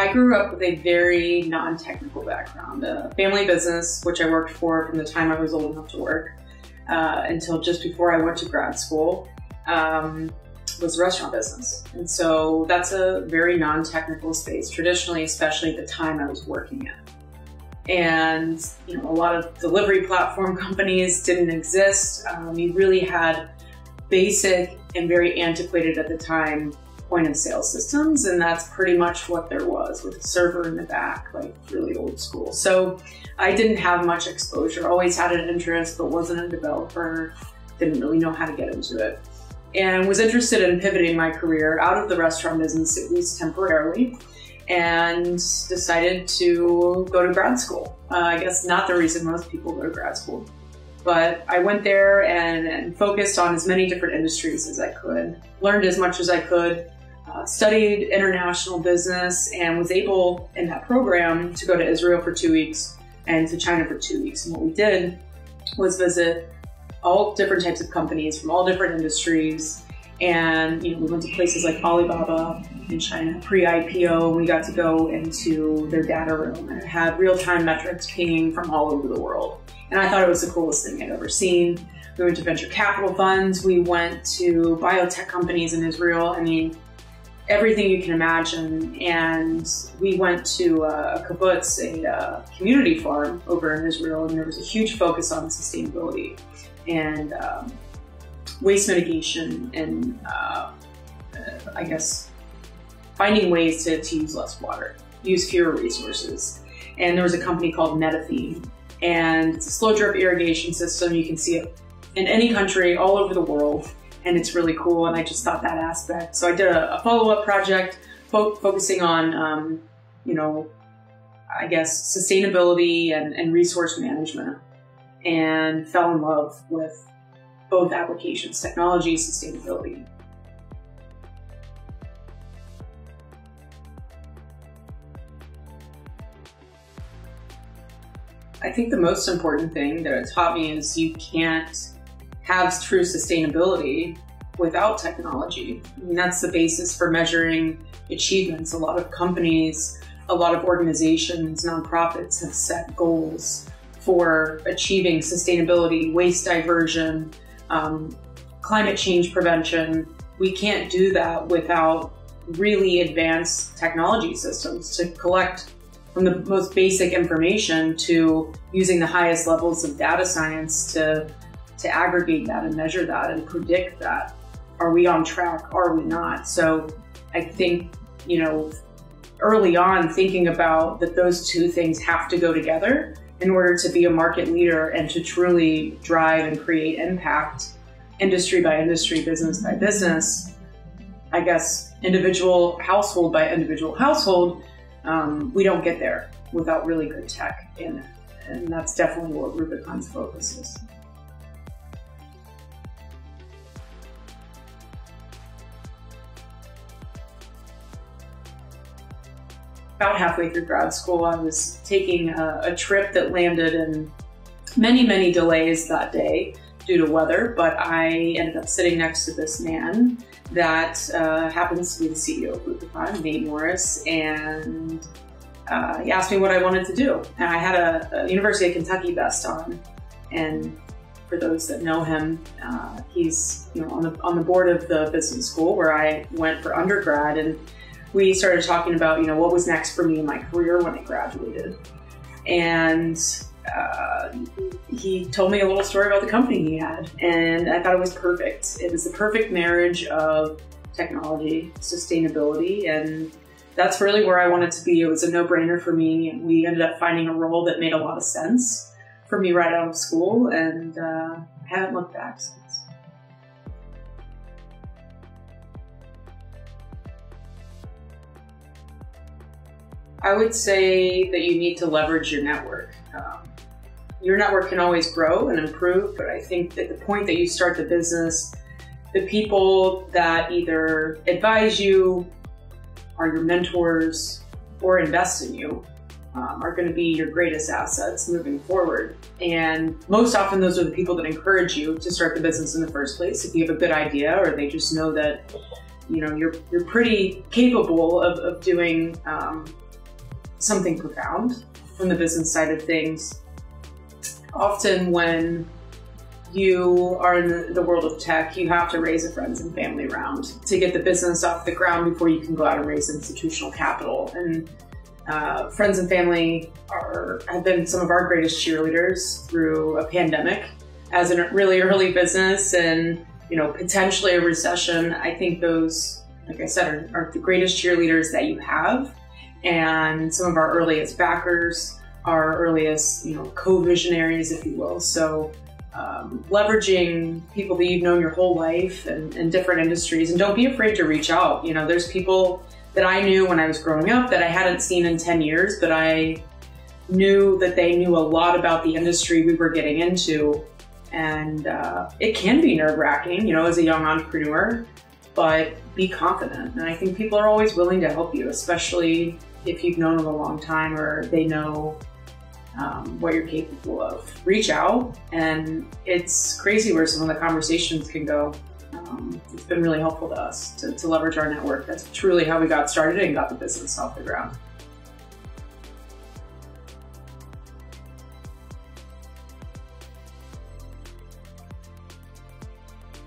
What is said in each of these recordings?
I grew up with a very non-technical background. A family business, which I worked for from the time I was old enough to work uh, until just before I went to grad school, um, was a restaurant business. And so that's a very non-technical space, traditionally, especially at the time I was working in. And you know, a lot of delivery platform companies didn't exist. Um, you really had basic and very antiquated at the time point of sale systems, and that's pretty much what there was with a server in the back, like really old school. So I didn't have much exposure, always had an interest, but wasn't a developer, didn't really know how to get into it. And was interested in pivoting my career out of the restaurant business, at least temporarily, and decided to go to grad school. Uh, I guess not the reason most people go to grad school. But I went there and, and, focused on as many different industries as I could, learned as much as I could, studied international business and was able in that program to go to Israel for two weeks and to China for two weeks. And what we did was visit all different types of companies from all different industries. And you know, we went to places like Alibaba in China pre-IPO. We got to go into their data room and had real-time metrics pinging from all over the world. And I thought it was the coolest thing I'd ever seen. We went to venture capital funds. We went to biotech companies in Israel. I mean, everything you can imagine. And we went to a kibbutz, a uh, community farm over in Israel, and there was a huge focus on sustainability and um, waste mitigation and uh, I guess finding ways to, to use less water, use fewer resources. And there was a company called Netafim, and it's a slow drip irrigation system. You can see it in any country all over the world and it's really cool. And I just thought that aspect. So I did a, a follow up project fo focusing on, um, you know, I guess sustainability and, and resource management, and fell in love with both applications, technology, sustainability. I think the most important thing that it taught me is you can't have true sustainability without technology. I mean, that's the basis for measuring achievements. A lot of companies, a lot of organizations, nonprofits have set goals for achieving sustainability, waste diversion, um, climate change prevention. We can't do that without really advanced technology systems to collect from the most basic information to using the highest levels of data science to to aggregate that and measure that and predict that. Are we on track? Are we not? So I think, you know, early on thinking about that those two things have to go together in order to be a market leader and to truly drive and create impact industry by industry, business by business, I guess individual household by individual household, um, we don't get there without really good tech. And, and that's definitely what Rubicon's focus is. About halfway through grad school, I was taking a, a trip that landed in many, many delays that day due to weather, but I ended up sitting next to this man that uh, happens to be the CEO of Rubicon, Nate Morris, and uh, he asked me what I wanted to do. And I had a, a University of Kentucky vest on, and for those that know him, uh, he's you know on the on the board of the business school where I went for undergrad, and we started talking about, you know, what was next for me in my career when I graduated. And uh, he told me a little story about the company he had, and I thought it was perfect. It was the perfect marriage of technology, sustainability, and that's really where I wanted to be. It was a no brainer for me. We ended up finding a role that made a lot of sense for me right out of school, and uh, I haven't looked back since. I would say that you need to leverage your network. Um, your network can always grow and improve, but I think that the point that you start the business, the people that either advise you, are your mentors, or invest in you um, are going to be your greatest assets moving forward. And most often, those are the people that encourage you to start the business in the first place. If you have a good idea, or they just know that you know you're you're pretty capable of, of doing um, something profound from the business side of things. Often when you are in the world of tech, you have to raise a friends and family round to get the business off the ground before you can go out and raise institutional capital. And uh, friends and family are have been some of our greatest cheerleaders through a pandemic as a really early business and you know potentially a recession. I think those, like I said, are, are the greatest cheerleaders that you have, and some of our earliest backers, our earliest you know co-visionaries, if you will. So um, leveraging people that you've known your whole life and, and different industries, and don't be afraid to reach out. You know, there's people that I knew when I was growing up that I hadn't seen in 10 years, but I knew that they knew a lot about the industry we were getting into. And uh, it can be nerve wracking, you know, as a young entrepreneur, but be confident. And I think people are always willing to help you, especially if you've known them a long time or they know um, what you're capable of. Reach out, and it's crazy where some of the conversations can go. Um, it's been really helpful to us to, to leverage our network. That's truly how we got started and got the business off the ground.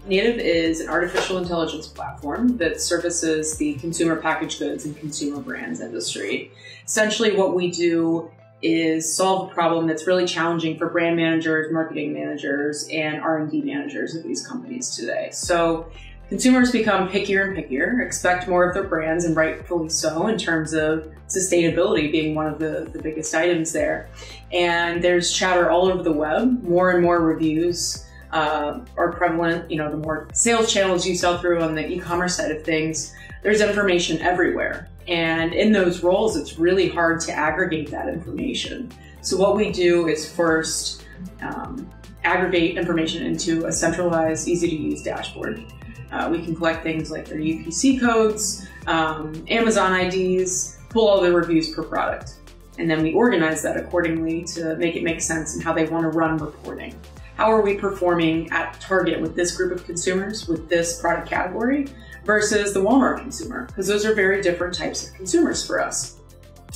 Native is an artificial intelligence platform that services the consumer packaged goods and consumer brands industry. Essentially, what we do is solve a problem that's really challenging for brand managers, marketing managers, and R&D managers of these companies today. So consumers become pickier and pickier, expect more of their brands, and rightfully so in terms of sustainability being one of the, the biggest items there. And there's chatter all over the web, more and more reviews uh, are prevalent. You know, the more sales channels you sell through on the e-commerce side of things, there's information everywhere. And in those roles, it's really hard to aggregate that information. So what we do is first um, aggregate information into a centralized, easy to use dashboard. Uh, we can collect things like their UPC codes, um, Amazon IDs, pull all the reviews per product. And then we organize that accordingly to make it make sense and how they want to run reporting. How are we performing at Target with this group of consumers, with this product category? versus the Walmart consumer, because those are very different types of consumers for us.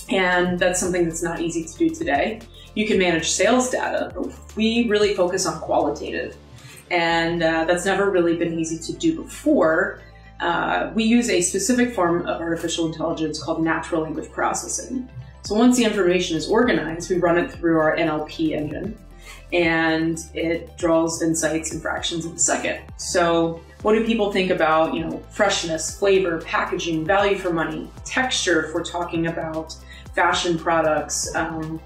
And that's something that's not easy to do today. You can manage sales data, but we really focus on qualitative. And uh, that's never really been easy to do before. Uh, we use a specific form of artificial intelligence called natural language processing. So once the information is organized, we run it through our NLP engine and it draws insights in fractions of a second. So what do people think about, you know, freshness, flavor, packaging, value for money, texture if we're talking about fashion products. Um,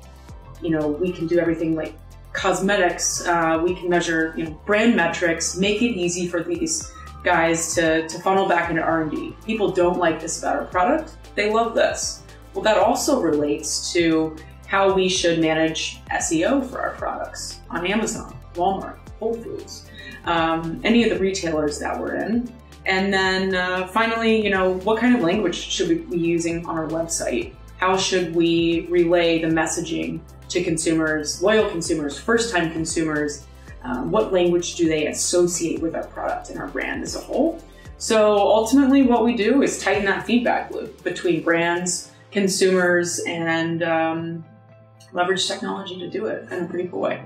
you know, we can do everything like cosmetics. Uh, we can measure, you know, brand metrics, make it easy for these guys to, to funnel back into R&D. People don't like this about our product. They love this. Well, that also relates to how we should manage SEO for our products on Amazon, Walmart, Whole Foods um, any of the retailers that we're in. And then uh, finally, you know, what kind of language should we be using on our website? How should we relay the messaging to consumers, loyal consumers, first time consumers? Um, what language do they associate with our product and our brand as a whole? So ultimately, what we do is tighten that feedback loop between brands, consumers, and um, leverage technology to do it in a pretty cool way.